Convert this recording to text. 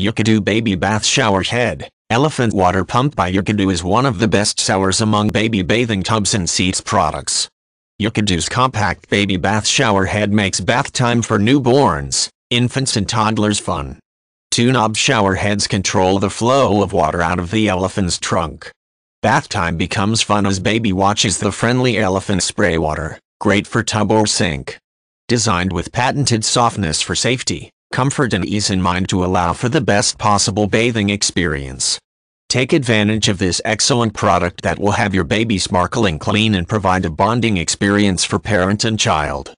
Yookidoo Baby Bath Shower Head, Elephant Water Pump by Yookidoo is one of the best sellers among baby bathing tubs and seats products. Yookidoo's compact baby bath shower head makes bath time for newborns, infants and toddlers fun. Two knob shower heads control the flow of water out of the elephant's trunk. Bath time becomes fun as baby watches the friendly elephant spray water, great for tub or sink. Designed with patented softness for safety, comfort and ease in mind to allow for the best possible bathing experience. Take advantage of this excellent product that will have your baby sparkling clean and provide a bonding experience for parent and child.